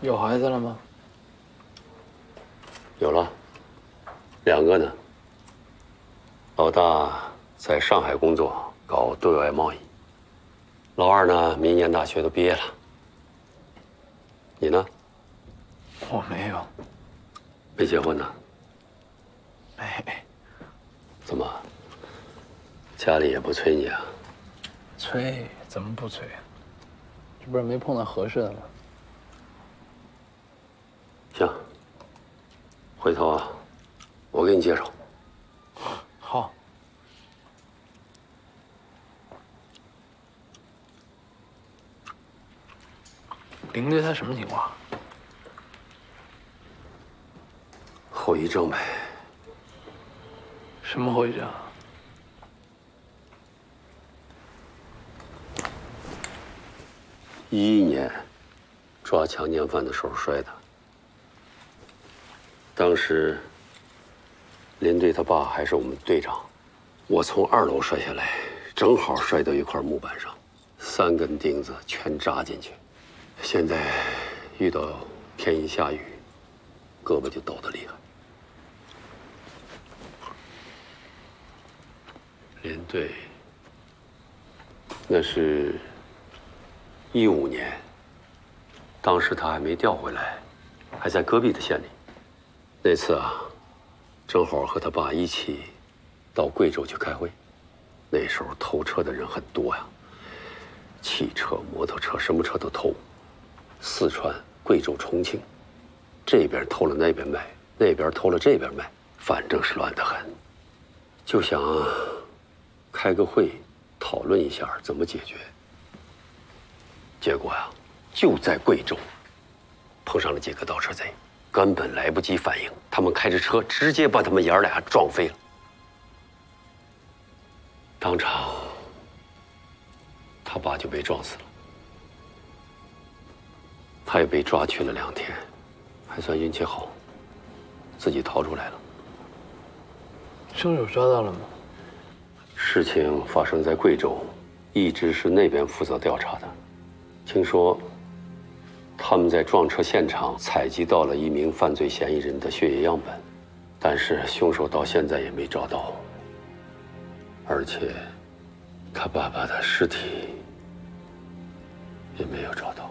有孩子了吗？有了，两个呢。老大在上海工作，搞对外贸易。老二呢，明年大学都毕业了。你呢？我没有，没结婚呢？没。怎么？家里也不催你啊？催？怎么不催？这不是没碰到合适的吗？行，回头啊，我给你介绍。好。林队他什么情况？后遗症呗。什么后遗症？一一年抓强奸犯的时候摔的。当时林队他爸还是我们队长，我从二楼摔下来，正好摔到一块木板上，三根钉子全扎进去。现在遇到天一下雨，胳膊就抖得厉害。连队，那是一五年，当时他还没调回来，还在隔壁的县里。那次啊，正好和他爸一起到贵州去开会，那时候偷车的人很多呀，汽车、摩托车，什么车都偷。四川、贵州、重庆，这边偷了那边卖，那边偷了这边卖，反正是乱得很。就想开个会，讨论一下怎么解决。结果呀，就在贵州碰上了几个盗车贼，根本来不及反应，他们开着车直接把他们爷儿俩撞飞了，当场他爸就被撞死了。他也被抓去了两天，还算运气好，自己逃出来了。凶手抓到了吗？事情发生在贵州，一直是那边负责调查的。听说他们在撞车现场采集到了一名犯罪嫌疑人的血液样本，但是凶手到现在也没找到，而且他爸爸的尸体也没有找到。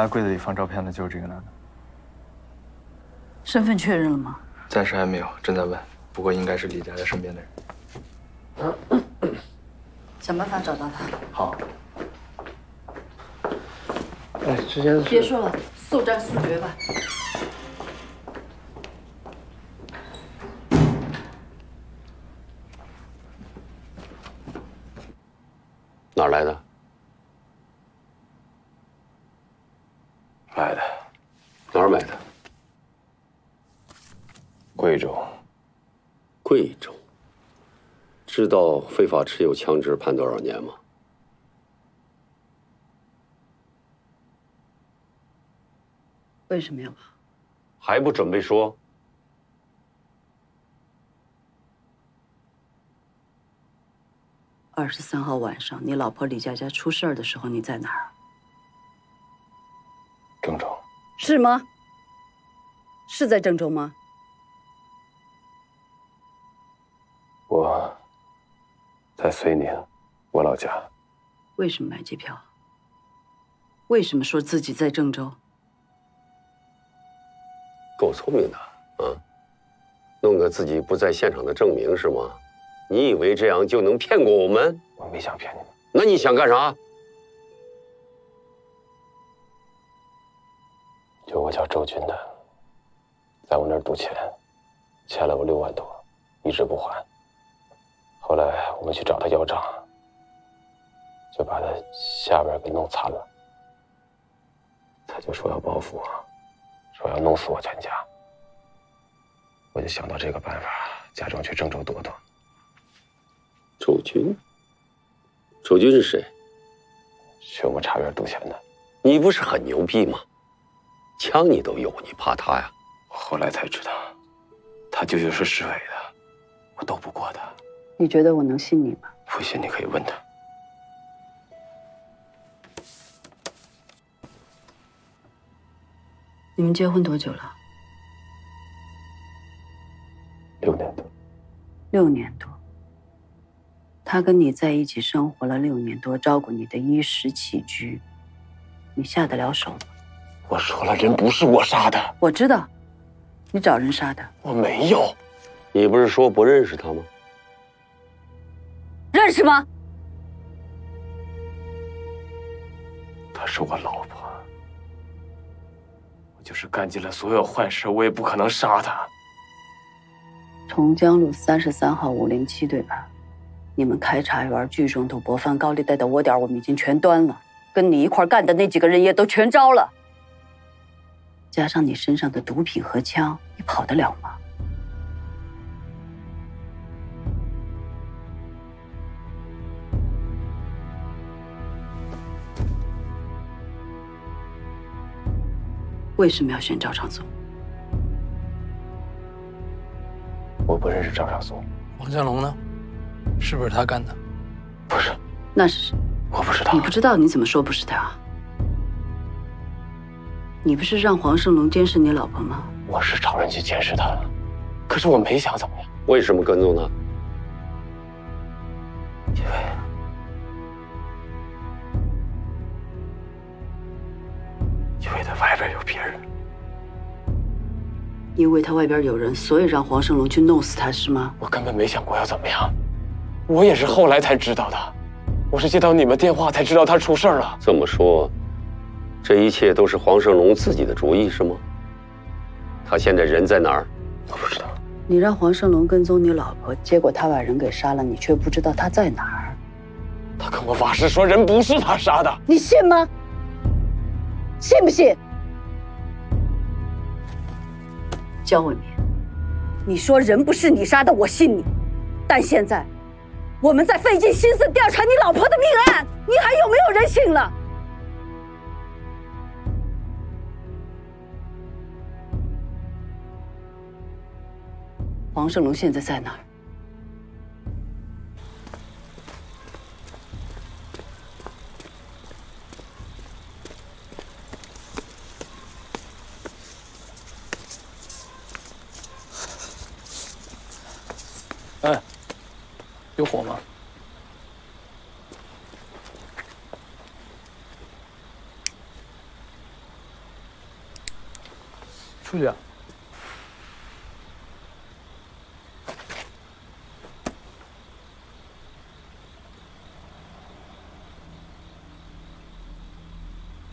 家柜子里放照片的就是这个男的。身份确认了吗？暂时还没有，正在问。不过应该是李佳佳身边的人。想办法找到他。好。哎，之前别说了，速战速决吧。哪儿来的？买的。哪儿买的？贵州。贵州。知道非法持有枪支判多少年吗？为什么要跑？还不准备说？二十三号晚上，你老婆李佳佳出事儿的时候，你在哪儿？是吗？是在郑州吗？我在遂宁，我老家。为什么买机票？为什么说自己在郑州？够聪明的啊！弄个自己不在现场的证明是吗？你以为这样就能骗过我们？我没想骗你们。那你想干啥？有个叫周军的，在我那儿赌钱，欠了我六万多，一直不还。后来我们去找他要账，就把他下边给弄残了。他就说要报复我，说要弄死我全家。我就想到这个办法，假装去郑州躲躲。周军，周军是谁？去我们茶园赌钱的。你不是很牛逼吗？枪你都有，你怕他呀？我后来才知道，他舅舅是市委的，我斗不过他。你觉得我能信你吗？不信你可以问他。你们结婚多久了？六年多。六年多。他跟你在一起生活了六年多，照顾你的衣食起居，你下得了手吗？我说了，人不是我杀的。我知道，你找人杀的。我没有。你不是说不认识他吗？认识吗？她是我老婆。我就是干尽了所有坏事，我也不可能杀她。重江路三十三号五零七，对吧？你们开茶园聚众赌博放高利贷的窝点，我们已经全端了。跟你一块干的那几个人也都全招了。加上你身上的毒品和枪，你跑得了吗？为什么要选赵长松？我不认识赵长松。王向龙呢？是不是他干的？不是。那是谁？我不知道。你不知道你怎么说不是他？你不是让黄胜龙监视你老婆吗？我是找人去监视他，可是我没想怎么样。为什么跟踪他？因为，因为他外边有别人。因为他外边有人，所以让黄胜龙去弄死他是吗？我根本没想过要怎么样，我也是后来才知道的。我是接到你们电话才知道他出事了。这么说，这一切都是黄胜龙自己的主意是吗？他现在人在哪儿？我不知道。你让黄胜龙跟踪你老婆，结果他把人给杀了，你却不知道他在哪儿。他跟我发誓说人不是他杀的，你信吗？信不信？江伟民，你说人不是你杀的，我信你。但现在，我们在费尽心思调查你老婆的命案，你还有没有人性了？黄胜龙现在在哪儿？哎，有火吗？出去啊！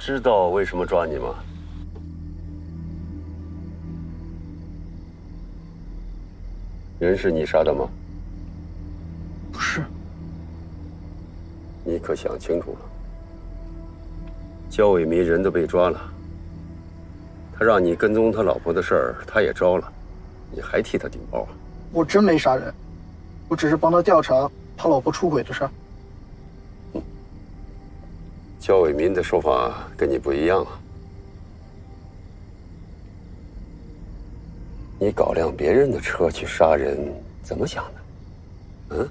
知道为什么抓你吗？人是你杀的吗？不是。你可想清楚了？焦伟民人都被抓了，他让你跟踪他老婆的事儿，他也招了，你还替他顶包？我真没杀人，我只是帮他调查他老婆出轨的事儿。民的说法跟你不一样啊！你搞辆别人的车去杀人，怎么想的？嗯？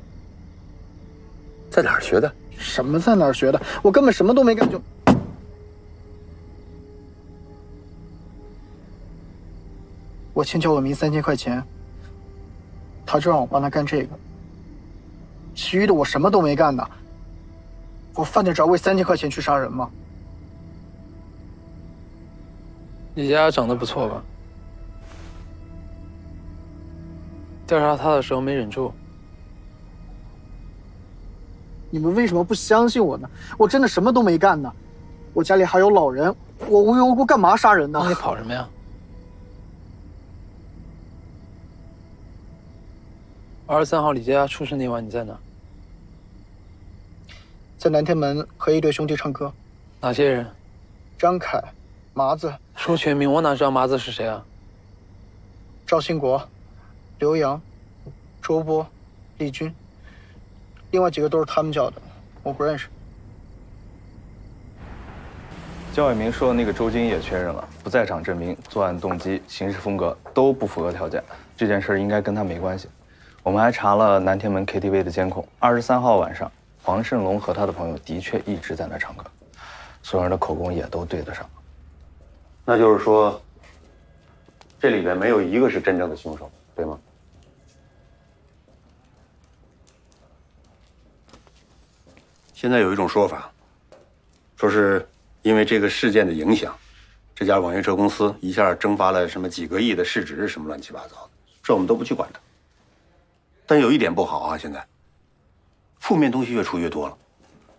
在哪儿学的？什么在哪儿学的？我根本什么都没干就。我欠焦伟明三千块钱，他就让我帮他干这个。其余的我什么都没干呢。我犯得着为三千块钱去杀人吗？李佳长得不错吧？调查他的时候没忍住。你们为什么不相信我呢？我真的什么都没干呢。我家里还有老人，我无缘无故干嘛杀人呢？你跑什么呀？二十三号李佳出事那晚你在哪？在南天门和一对兄弟唱歌。哪些人？张凯、麻子。说全名，我哪知道麻子是谁啊？赵兴国、刘洋、周波、丽君，另外几个都是他们叫的，我不认识。焦伟明说的那个周金也确认了，不在场证明、作案动机、行事风格都不符合条件，这件事应该跟他没关系。我们还查了南天门 KTV 的监控，二十三号晚上，黄胜龙和他的朋友的确一直在那唱歌，所有人的口供也都对得上。那就是说，这里边没有一个是真正的凶手，对吗？现在有一种说法，说是因为这个事件的影响，这家网约车公司一下蒸发了什么几个亿的市值，什么乱七八糟的，这我们都不去管它。但有一点不好啊，现在负面东西越出越多了，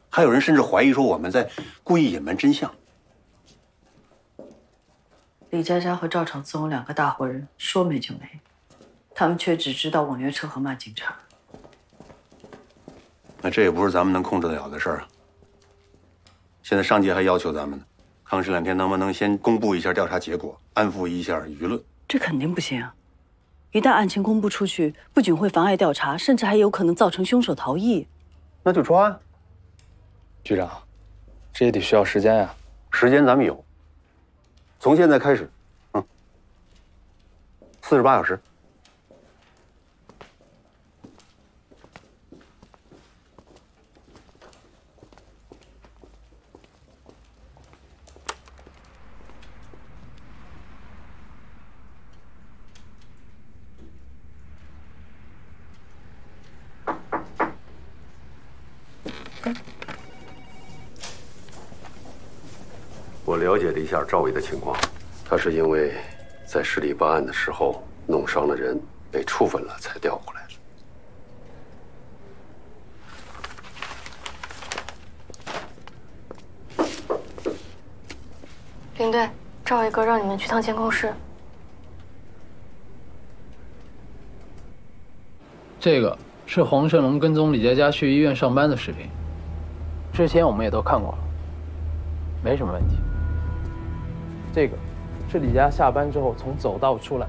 还有人甚至怀疑说我们在故意隐瞒真相。李佳佳和赵长松两个大活人说没就没，他们却只知道网约车和骂警察。那这也不是咱们能控制得了的事儿啊。现在上级还要求咱们呢，看看这两天能不能先公布一下调查结果，安抚一下舆论。这肯定不行啊！一旦案情公布出去，不仅会妨碍调查，甚至还有可能造成凶手逃逸。那就抓。局长，这也得需要时间呀。时间咱们有，从现在开始，嗯，四十八小时。我了解了一下赵伟的情况，他是因为在市里办案的时候弄伤了人，被处分了才调过来的。领队，赵伟哥让你们去趟监控室。这个是黄胜龙跟踪李佳佳去医院上班的视频，之前我们也都看过了，没什么问题。这个是李佳下班之后从走道出来，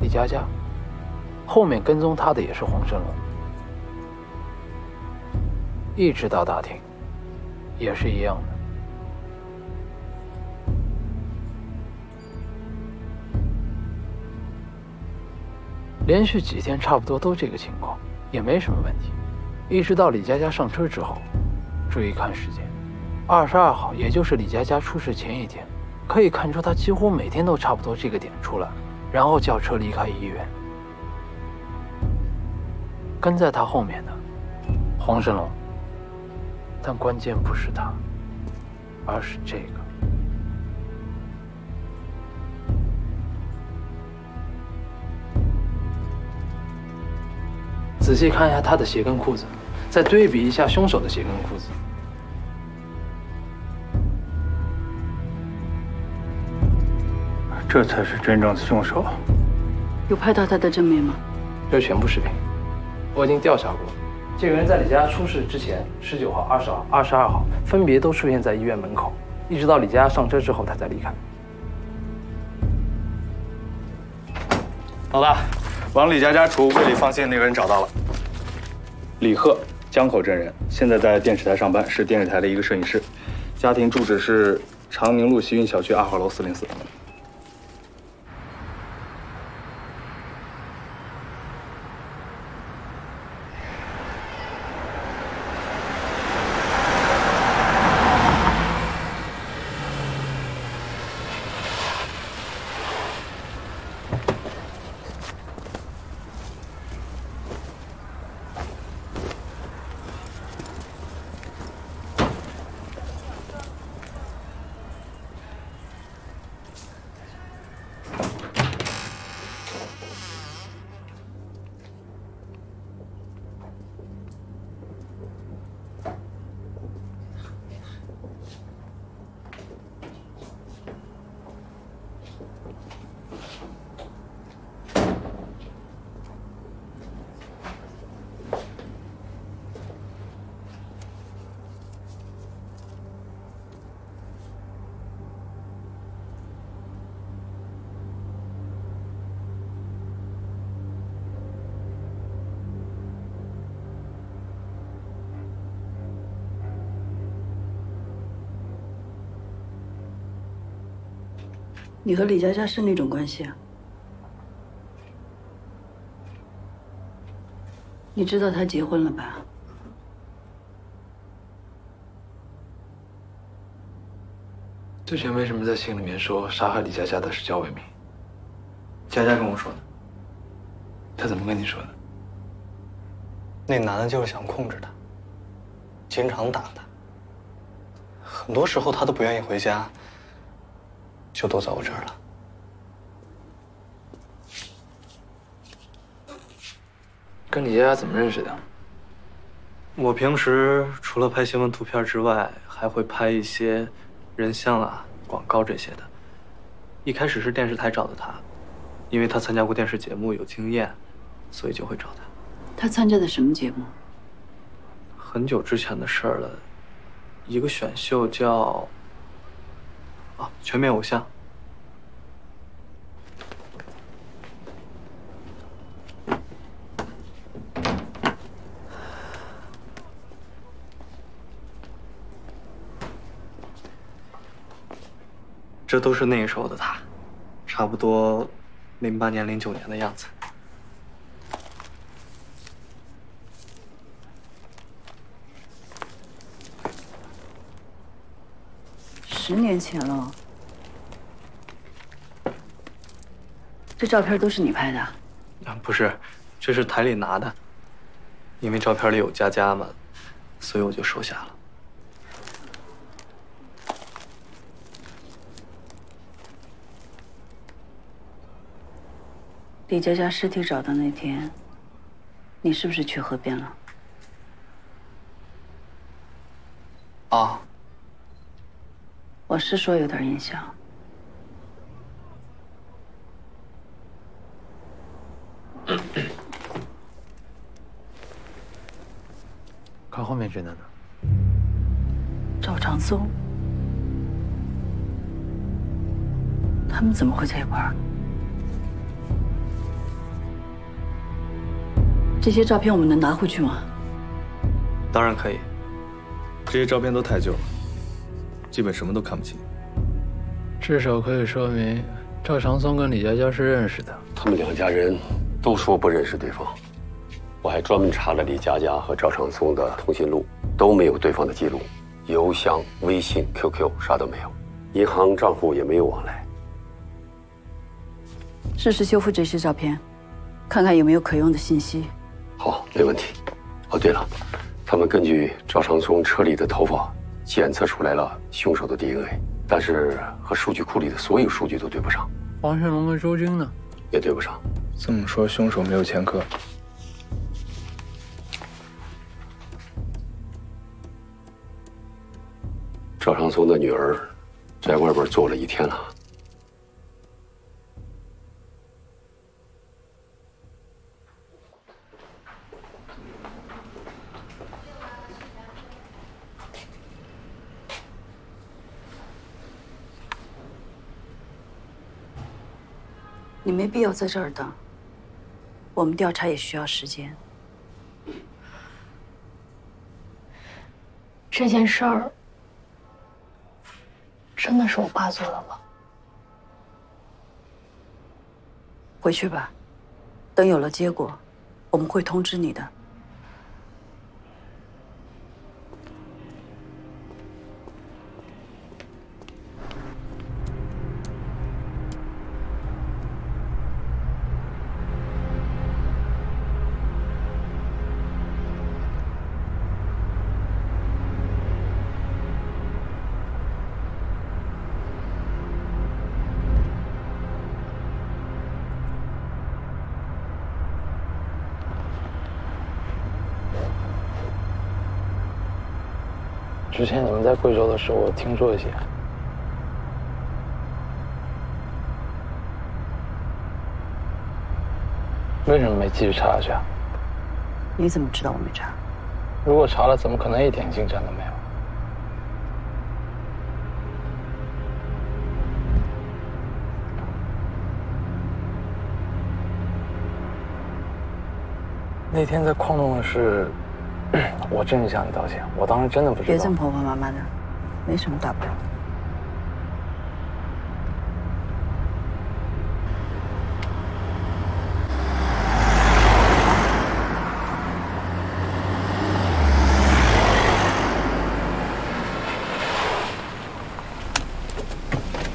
李佳佳后面跟踪他的也是黄胜龙，一直到大厅也是一样的。连续几天差不多都这个情况，也没什么问题。一直到李佳佳上车之后，注意看时间，二十二号，也就是李佳佳出事前一天，可以看出他几乎每天都差不多这个点出来，然后叫车离开医院。跟在他后面的黄神龙，但关键不是他，而是这个。仔细看一下他的鞋跟裤子，再对比一下凶手的鞋跟裤子。这才是真正的凶手。有拍到他的正面吗？这是全部视频，我已经调查过。这个人在李佳出事之前，十九号、二十号、二十二号分别都出现在医院门口，一直到李佳上车之后，他才离开。老大，往李佳家储物柜里放信那个人找到了，李贺，江口镇人，现在在电视台上班，是电视台的一个摄影师，家庭住址是长宁路西运小区二号楼四零四。你和李佳佳是那种关系啊？你知道他结婚了吧？之前为什么在信里面说杀害李佳佳的是焦伟明？佳佳跟我说的。他怎么跟你说的？那男的就是想控制她，经常打她。很多时候她都不愿意回家，就都在我这儿了。跟李佳佳怎么认识的？我平时除了拍新闻图片之外，还会拍一些人像啊、广告这些的。一开始是电视台找的他，因为他参加过电视节目，有经验，所以就会找他。他参加的什么节目？很久之前的事儿了，一个选秀叫啊《全面偶像》。这都是那时候的他，差不多零八年、零九年的样子。十年前了。这照片都是你拍的？啊，不是，这是台里拿的，因为照片里有佳佳嘛，所以我就收下了。李佳佳尸体找到那天，你是不是去河边了？啊，我是说有点印象。看后面这男的，赵长松，他们怎么会在一块儿？这些照片我们能拿回去吗？当然可以。这些照片都太旧了，基本什么都看不清。至少可以说明赵长松跟李佳佳是认识的。他们两家人都说不认识对方。我还专门查了李佳佳和赵长松的通讯录，都没有对方的记录，邮箱、微信、QQ 啥都没有，银行账户也没有往来。试试修复这些照片，看看有没有可用的信息。好，没问题。哦，对了，他们根据赵长松车里的头发检测出来了凶手的 DNA，但是和数据库里的所有数据都对不上。黄炫龙和周军呢？也对不上。这么说，凶手没有前科。赵长松的女儿在外边坐了一天了。你没必要在这儿等，我们调查也需要时间。这件事儿真的是我爸做的吗？回去吧，等有了结果，我们会通知你的。之前你们在贵州的时候，我听说一些。为什么没继续查下去啊？你怎么知道我没查？如果查了，怎么可能一点进展都没有？那天在矿洞的事，我真向你道歉我当时真的不知道。别这么婆婆妈妈的没什么大不了。的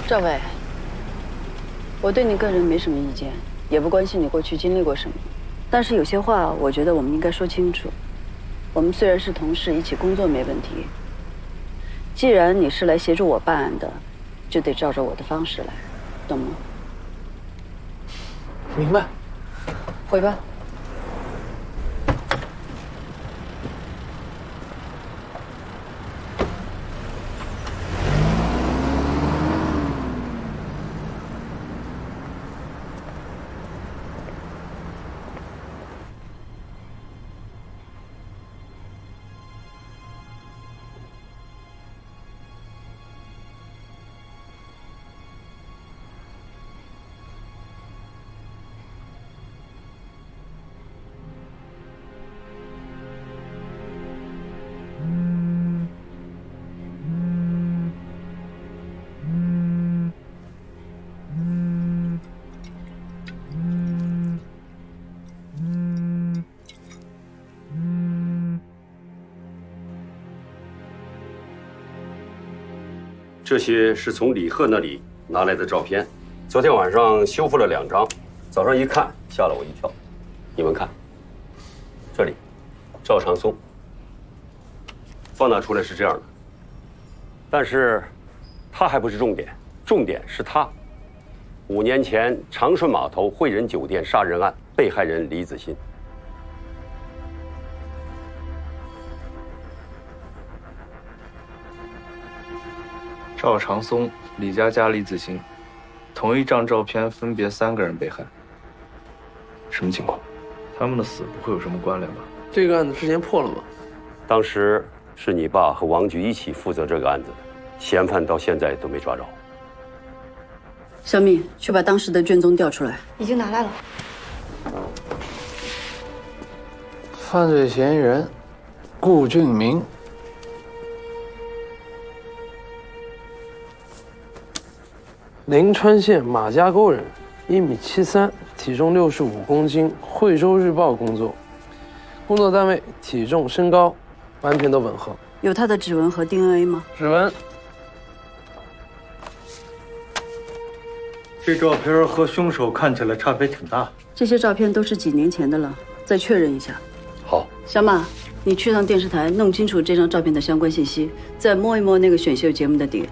赵伟我对你个人没什么意见也不关心你过去经历过什么。但是有些话我觉得我们应该说清楚。我们虽然是同事，一起工作没问题。既然你是来协助我办案的，就得照着我的方式来，懂吗？明白。回吧。这些是从李贺那里拿来的照片，昨天晚上修复了两张，早上一看吓了我一跳。你们看，这里，赵长松，放大出来是这样的，但是，他还不是重点，重点是他。五年前长顺码头汇仁酒店杀人案被害人李子欣。赵长松、李佳佳、李子欣，同一张照片分别三个人被害，什么情况？他们的死不会有什么关联吧？这个案子之前破了吗？当时是你爸和王局一起负责这个案子的，嫌犯到现在都没抓着。小敏，去把当时的卷宗调出来。已经拿来了。犯罪嫌疑人顾俊明，临川县马家沟人，一米七三，体重六十五公斤，惠州日报工作，工作单位体重身高完全都吻合。有他的指纹和 DNA 吗？指纹。这照片和凶手看起来差别挺大。这些照片都是几年前的了，再确认一下。好，小马，你去趟电视台弄清楚这张照片的相关信息，再摸一摸那个选秀节目的底。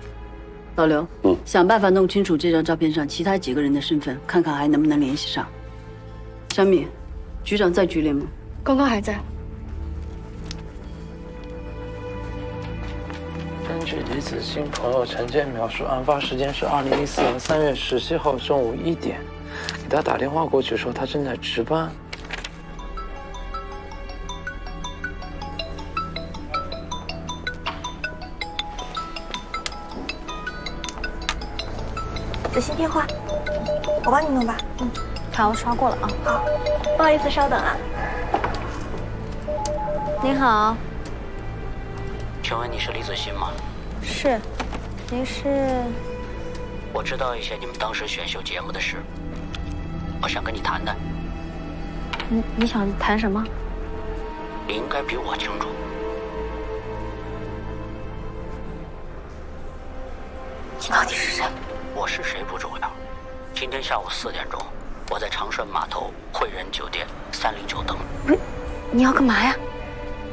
老刘，嗯，想办法弄清楚这张照片上其他几个人的身份，看看还能不能联系上。小米，局长在局里吗？刚刚还在。根据李子欣朋友陈建描述，案发时间是二零一四年三月十七号中午一点，给他打电话过去说他正在值班。子欣电话，我帮你弄吧。嗯，好，我刷过了啊。好，不好意思，稍等啊。您好，请问你是李子欣吗？是，您是？我知道一些你们当时选秀节目的事，我想跟你谈谈。你你想谈什么？你应该比我清楚。今天下午四点钟，我在长顺码头汇仁酒店三零九等。不是，你要干嘛呀？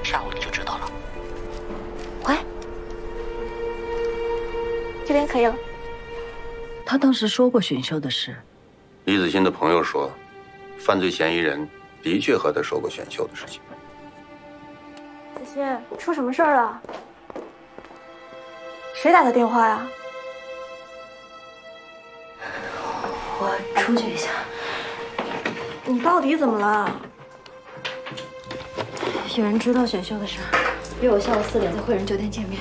下午你就知道了。喂，这边可以了。他当时说过选秀的事。李子欣的朋友说，犯罪嫌疑人的确和他说过选秀的事情。子欣，出什么事儿了？谁打的电话呀？出去一下。你到底怎么了？有人知道选秀的事，约我下午四点在汇仁酒店见面。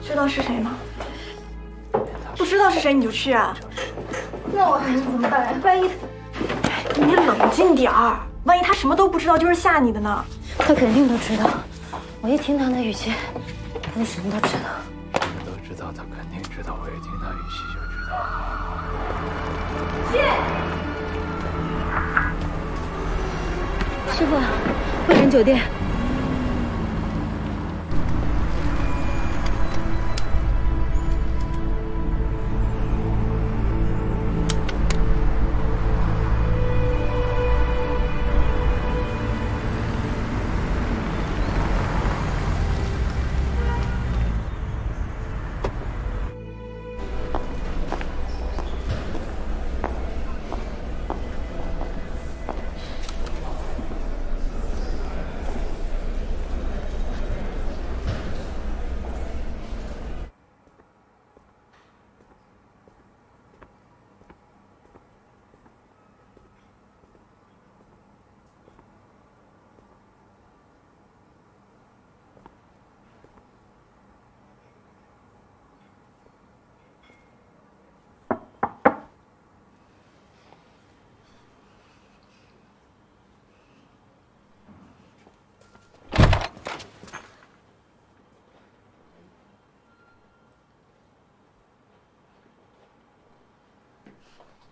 知道是谁吗？不知道是谁你就去啊？那我还能怎么办？万一……你冷静点儿，万一他什么都不知道，就是吓你的呢。他肯定都知道。我一听他的语气，他就什么都知道。师傅，汇仁酒店。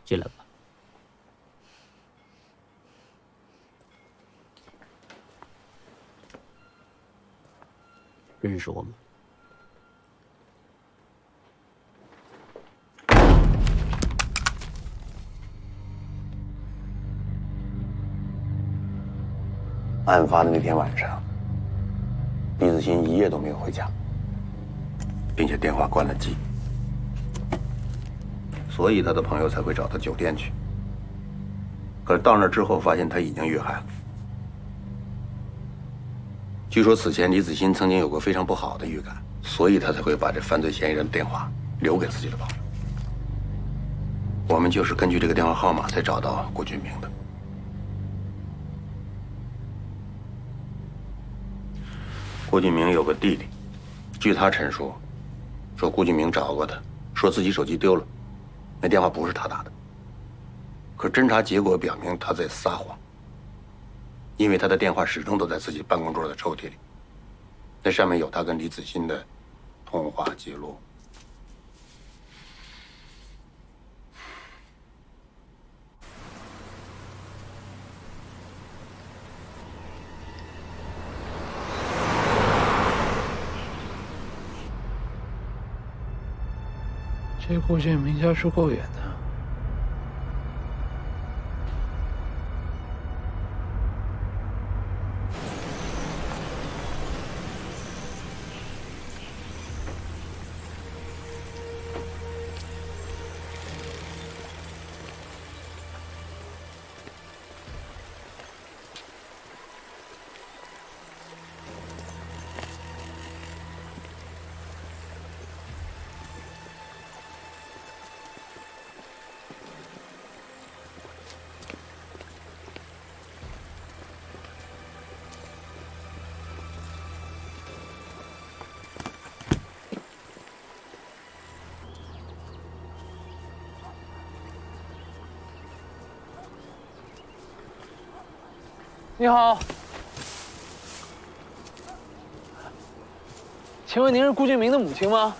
进来吧。认识我吗？案发的那天晚上，李子欣一夜都没有回家，并且电话关了机，所以他的朋友才会找到酒店去。可是到那之后，发现他已经遇害了。据说此前李子欣曾经有过非常不好的预感，所以他才会把这犯罪嫌疑人的电话留给自己的朋友。我们就是根据这个电话号码才找到郭俊明的。郭俊明有个弟弟，据他陈述，说郭俊明找过他，说自己手机丢了，那电话不是他打的。可侦查结果表明他在撒谎，因为他的电话始终都在自己办公桌的抽屉里，那上面有他跟李子欣的通话记录。这郭俊明家住够远的。你好，请问您是顾俊明的母亲吗？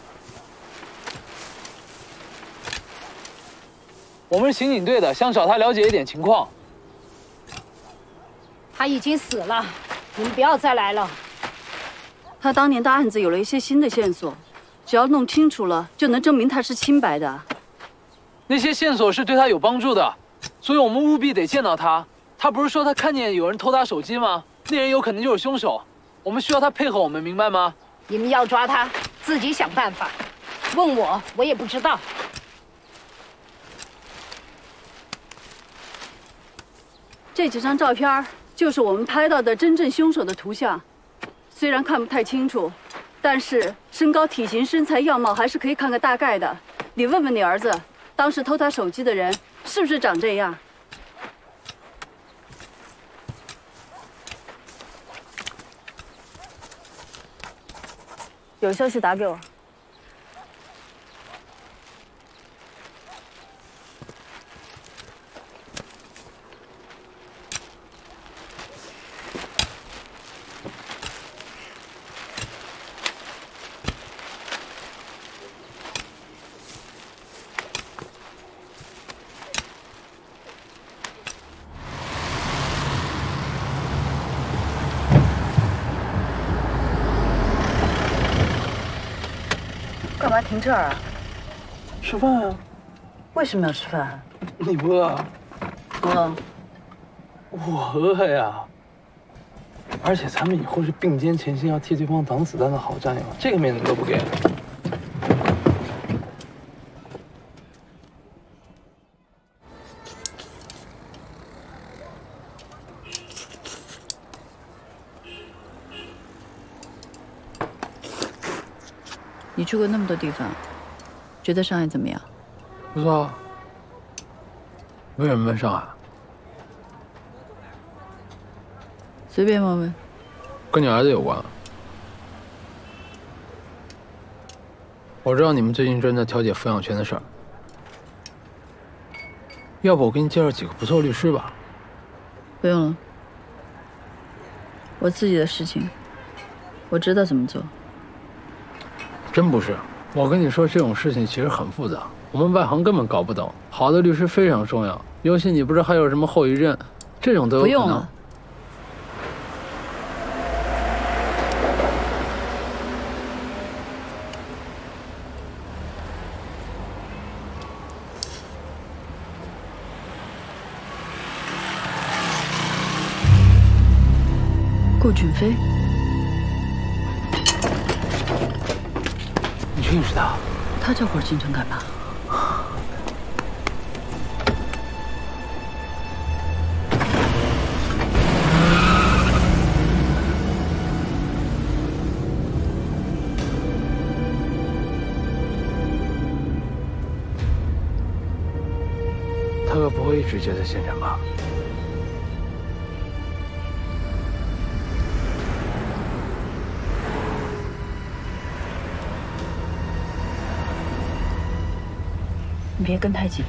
我们是刑警队的，想找他了解一点情况。他已经死了，你们不要再来了。他当年的案子有了一些新的线索，只要弄清楚了，就能证明他是清白的。那些线索是对他有帮助的，所以我们务必得见到他。他不是说他看见有人偷他手机吗？那人有可能就是凶手，我们需要他配合我们，明白吗？你们要抓他，自己想办法。问我，我也不知道。这几张照片就是我们拍到的真正凶手的图像，虽然看不太清楚，但是身高、体型、身材、样貌还是可以看个大概的。你问问你儿子，当时偷他手机的人是不是长这样？有消息打给我。干嘛停这儿啊？吃饭啊！为什么要吃饭？你不饿？饿。我饿呀！而且咱们以后是并肩前行，要替对方挡子弹的好战友，这个面子都不给。去过那么多地方，觉得上海怎么样？不错。为什么问上海？随便问问。跟你儿子有关。我知道你们最近正在调解抚养权的事儿，要不我给你介绍几个不错的律师吧？不用了，我自己的事情，我知道怎么做。真不是，我跟你说，这种事情其实很复杂。我们外行根本搞不懂，好的律师非常重要，尤其你不知道还有什么后遗症，这种都有可能。不用了。顾俊飞，你认识他？他这会儿进城干嘛？他可不会一直就在县城吧？你别跟太紧。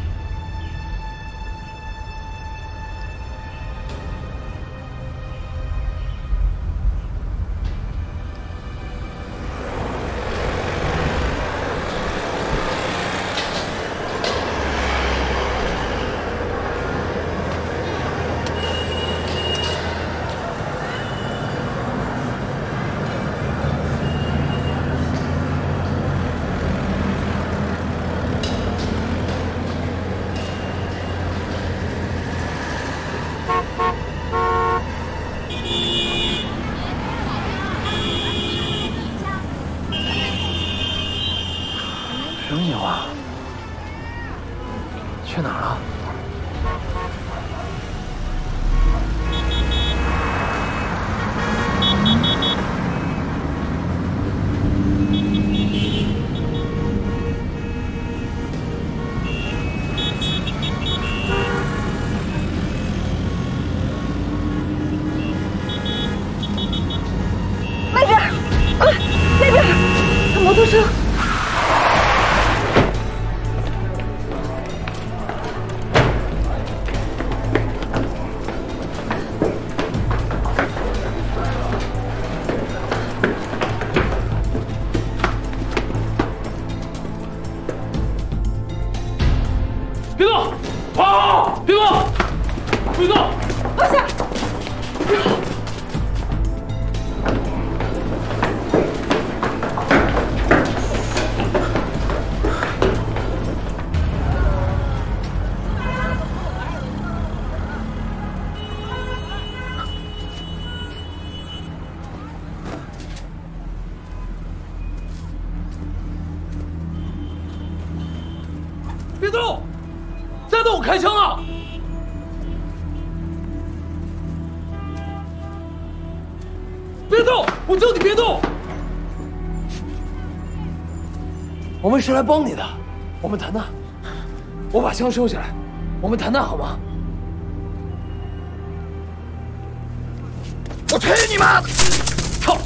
是来帮你的，我们谈谈。我把枪收起来，我们谈谈好吗？我去你妈的！操！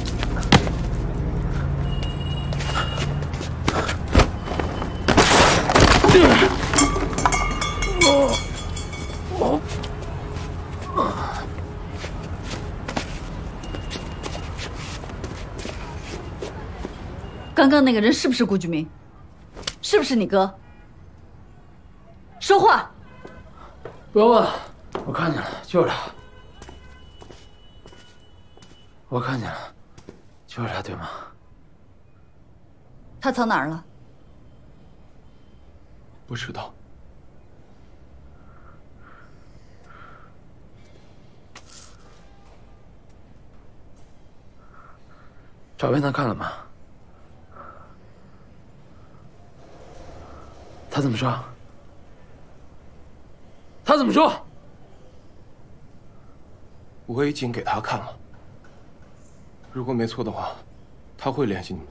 刚刚那个人是不是顾俊明？是不是你哥？说话！不要问了，我看见了，就是他。我看见了，就是他，对吗？他藏哪儿了？不知道。照片他看了吗？他怎么说？他怎么说？我已经给他看了，如果没错的话，他会联系你们。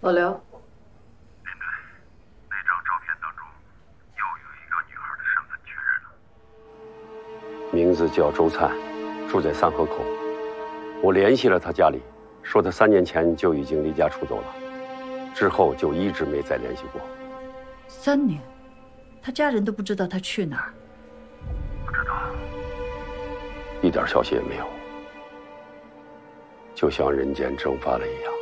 老刘，叫周灿，住在三河口。我联系了他家里，说他三年前就已经离家出走了，之后就一直没再联系过。三年，他家人都不知道他去哪儿。不知道一点消息也没有，就像人间蒸发了一样。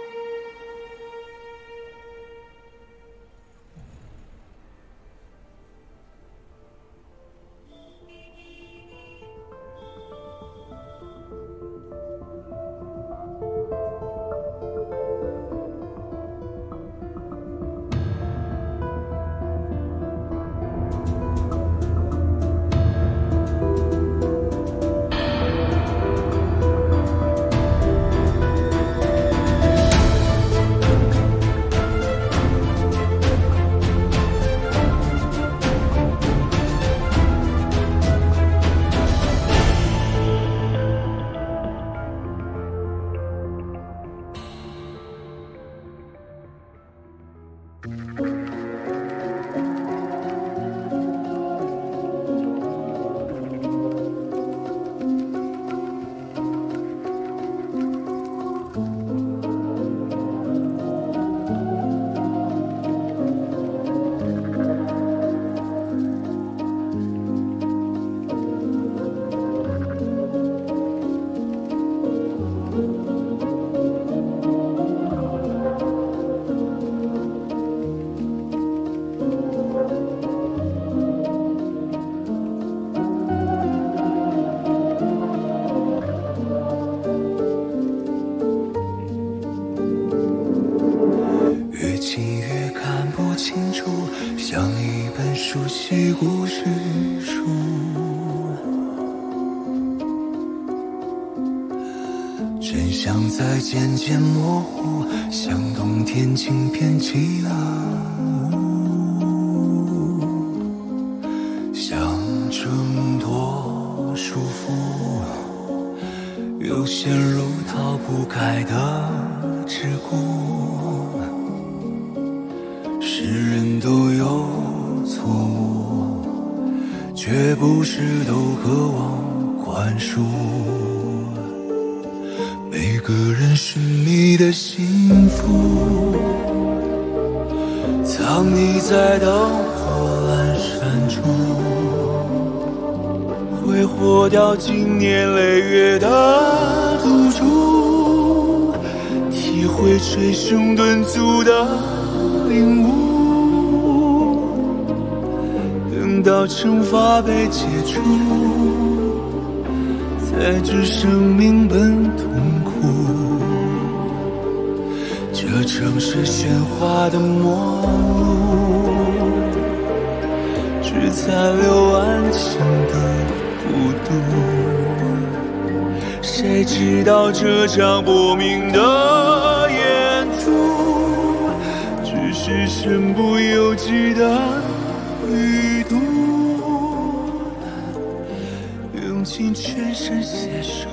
越渐渐模糊，像冬天晴片起了雾，想挣脱束缚，又陷入逃不开的桎梏。是人都有错误，却不是都渴望宽恕。个人寻觅的幸福，藏匿在灯火阑珊处，挥霍掉经年累月的赌注，体会捶胸顿足的领悟。等到惩罚被解除，才知生命本痛苦。这城市喧哗的末路，只残留安静的孤独。谁知道这场薄命的演出，只是身不由己的旅途。用尽全身解数，